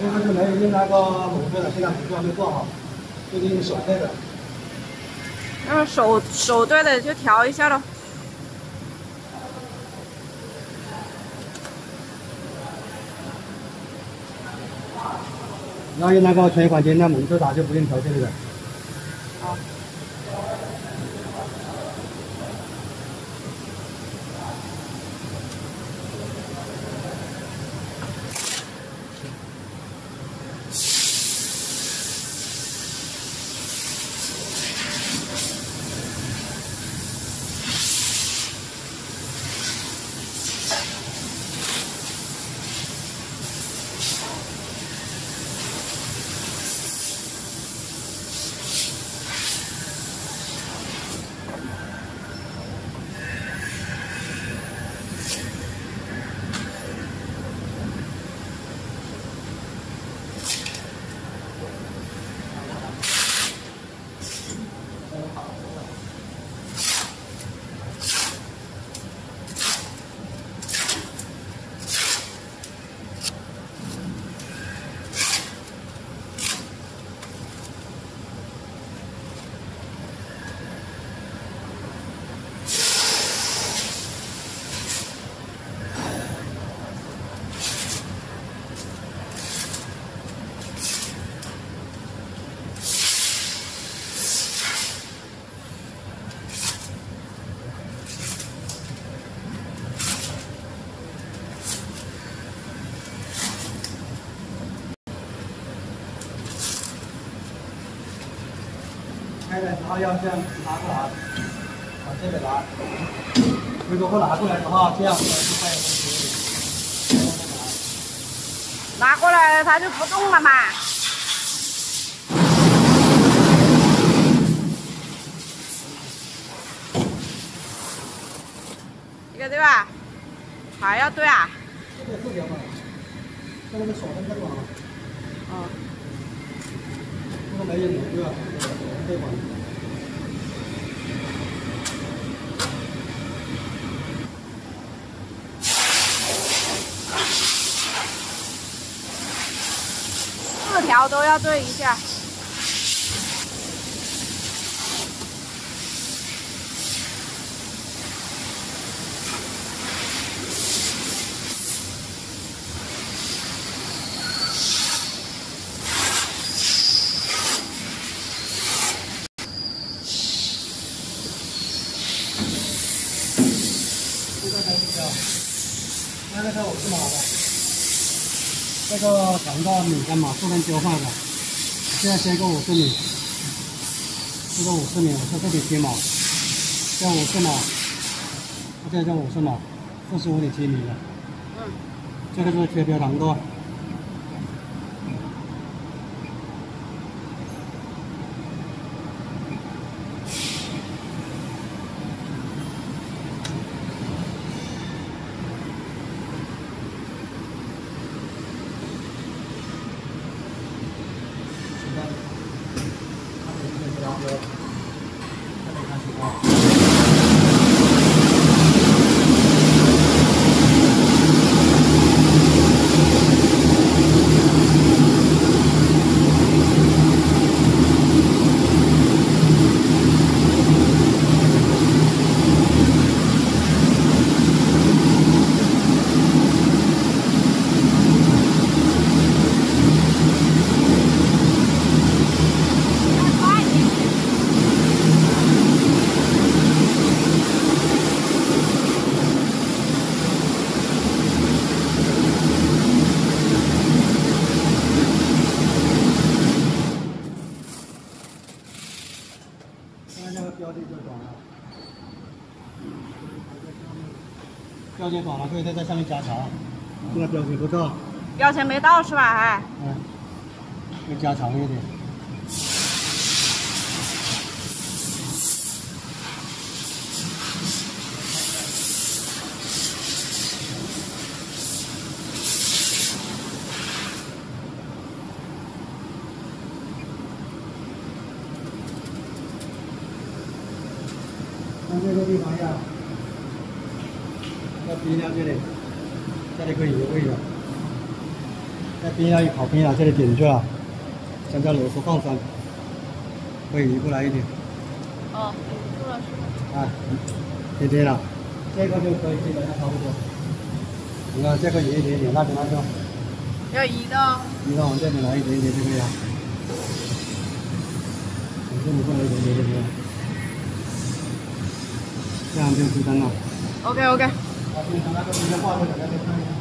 这个是没用那个猛推的，现在猛推还没做好，就是用手对的。那手手对的就调一下喽。然后用那个全款件那猛推打就不用调这个的。开的时候要这样拿过来，往这边拿。如果不拿过来的话，这样子就会有问题。拿过来它就不动了嘛。这个对吧？还要对啊？这个不行嘛，这个是手的这个嘛，四条都要对一下。这个开始交，那个是我是拿的，这个长度米干嘛，不能交换的。现在切个五十米，这个五十米，我在这里切码，这五十码，这个五十码，四十五点七米的。嗯。这个是贴标长度。有。看看情况在这个标记就短了，标签短了，可以再在上面加长。这个标签不到，标签没到是吧？还？嗯，要加长一点。像这个地方要要低到这里，这里可以移位的。在边要一跑边啊，这里点就好，香蕉螺丝放松，可以移过来一点。哦，出了是啊，贴贴了，这个就可以基本上差不多。你看这个移一点点，那边那个要移到移到往这边来一点点就可以了。往这里过来一点点就可以了，这样就知道了。OK OK。啊，平常那个直接画这个，那就看一下。